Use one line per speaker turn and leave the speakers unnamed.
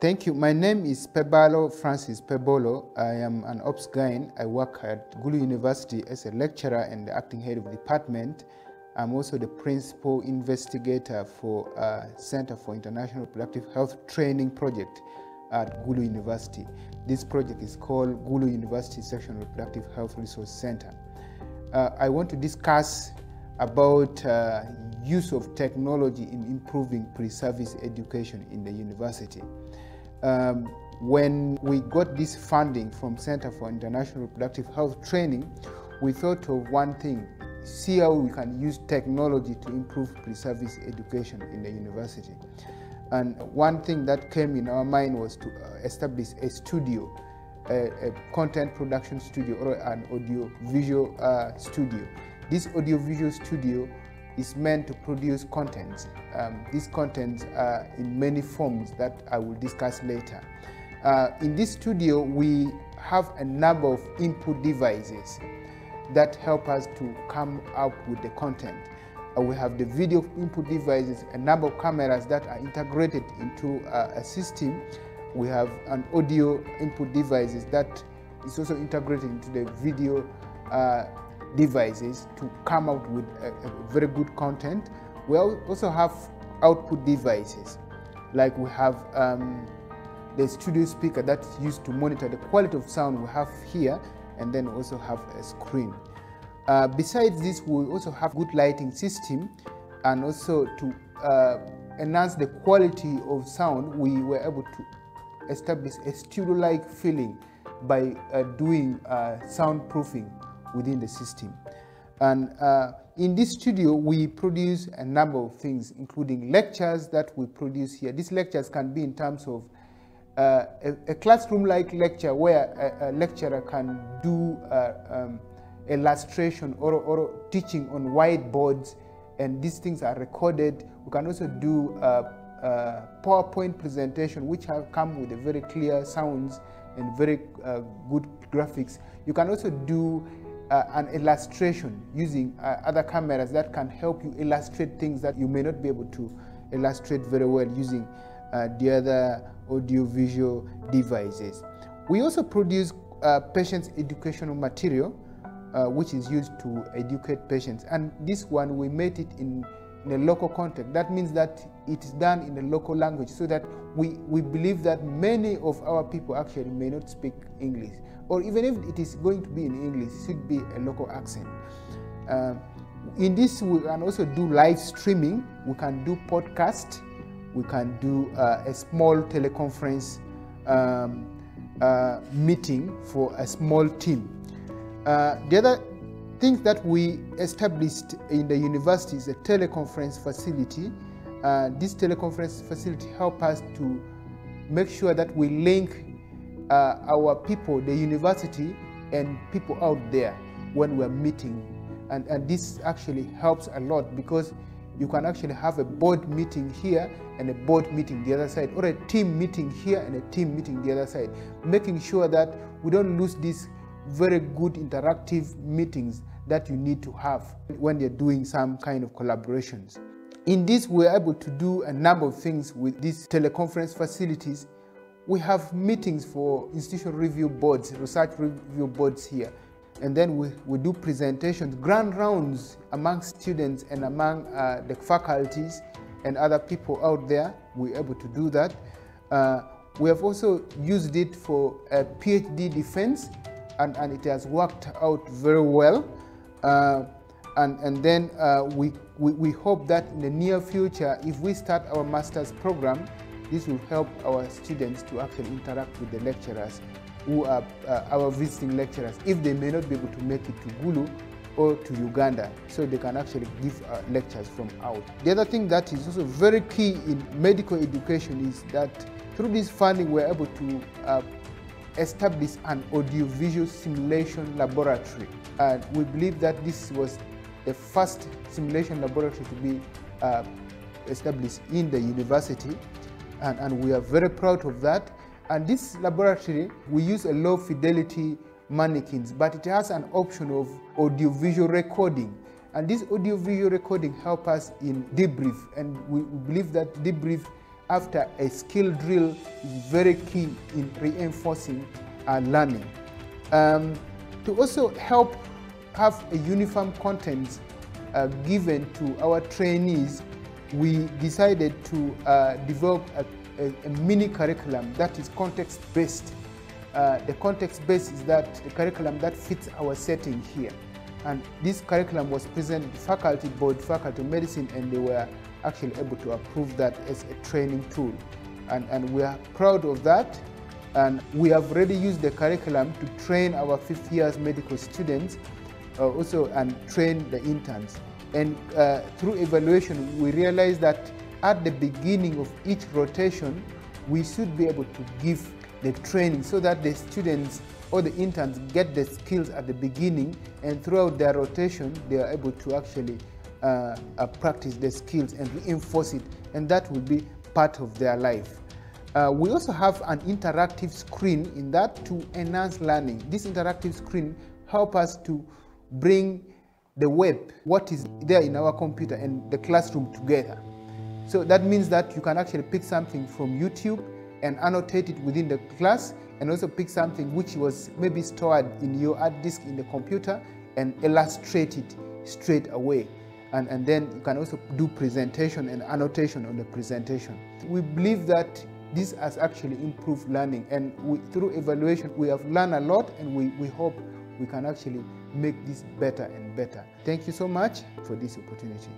Thank you. My name is Pebalo Francis Pebolo. I am an ops guy. I work at Gulu University as a lecturer and the acting head of the department. I'm also the principal investigator for uh, Center for International Reproductive Health Training Project at Gulu University. This project is called Gulu University Sexual Reproductive Health Resource Center. Uh, I want to discuss about uh, use of technology in improving pre-service education in the university. Um, when we got this funding from Center for International Reproductive Health Training, we thought of one thing, see how we can use technology to improve pre-service education in the university. And one thing that came in our mind was to uh, establish a studio, a, a, content production studio or an audio visual uh, studio. This audio visual studio is meant to produce content. Um, these contents are in many forms that I will discuss later. Uh, in this studio, we have a number of input devices that help us to come up with the content. Uh, we have the video input devices, a number of cameras that are integrated into uh, a system. We have an audio input devices that is also integrated into the video uh, devices to come out with a, a, very good content. We also have output devices, like we have um, the studio speaker that's used to monitor the quality of sound we have here, and then also have a screen. Uh, besides this, we also have good lighting system, and also to uh, enhance the quality of sound, we were able to establish a studio-like feeling by uh, doing uh, soundproofing within the system. And uh, in this studio, we produce a number of things, including lectures that we produce here. These lectures can be in terms of uh, a, a classroom-like lecture where a, a, lecturer can do uh, um, illustration or, or, teaching on whiteboards, and these things are recorded. We can also do a, PowerPoint presentation, which have come with a very clear sounds and very uh, good graphics. You can also do uh, an illustration using uh, other cameras that can help you illustrate things that you may not be able to illustrate very well using uh, the other audio-visual devices. We also produce uh, patients' educational material, uh, which is used to educate patients. And this one, we made it in, in a local context. That means that it is done in the local language so that we, we believe that many of our people actually may not speak English or even if it is going to be in English, it should be a local accent. Uh, in this, we can also do live streaming. We can do podcast. We can do uh, a small teleconference um, uh, meeting for a small team. Uh, the other thing that we established in the university is a teleconference facility. Uh, this teleconference facility help us to make sure that we link uh, our people, the university, and people out there when we're meeting. And, and this actually helps a lot because you can actually have a board meeting here and a board meeting the other side, or a team meeting here and a team meeting the other side, making sure that we don't lose these very good interactive meetings that you need to have when you're doing some kind of collaborations. In this, we're able to do a number of things with these teleconference facilities we have meetings for institutional review boards, research review boards here. And then we, we do presentations, grand rounds among students and among uh, the faculties and other people out there. We're able to do that. Uh, we have also used it for a PhD defense and, and it has worked out very well. Uh, and, and then uh, we, we, we hope that in the near future, if we start our master's program, this will help our students to actually interact with the lecturers who are uh, our visiting lecturers if they may not be able to make it to Gulu or to Uganda so they can actually give uh, lectures from out. The other thing that is also very key in medical education is that through this funding we're able to uh, establish an audiovisual simulation laboratory. And we believe that this was the first simulation laboratory to be uh, established in the university and, and we are very proud of that. And this laboratory, we use a low fidelity mannequins, but it has an option of audiovisual recording. And this audiovisual recording help us in debrief, and we believe that debrief after a skill drill is very key in reinforcing our learning. Um, to also help have a uniform content uh, given to our trainees, we decided to uh, develop a, a, a, mini curriculum that is context-based. Uh, the context-based is that the curriculum that fits our setting here. And this curriculum was presented to faculty, board faculty of medicine, and they were actually able to approve that as a training tool. And, and we are proud of that. And we have already used the curriculum to train our fifth years medical students also and train the interns. And uh, through evaluation, we realized that at the beginning of each rotation, we should be able to give the training so that the students or the interns get the skills at the beginning and throughout their rotation, they are able to actually uh, uh, practice the skills and reinforce it, and that will be part of their life. Uh, we also have an interactive screen in that to enhance learning. This interactive screen help us to bring the web, what is there in our computer and the classroom together. So that means that you can actually pick something from YouTube and annotate it within the class and also pick something which was maybe stored in your hard disk in the computer and illustrate it straight away. And, and then you can also do presentation and annotation on the presentation. We believe that this has actually improved learning and we, through evaluation we have learned a lot and we, we hope we can actually make this better and better. Thank you so much for this opportunity.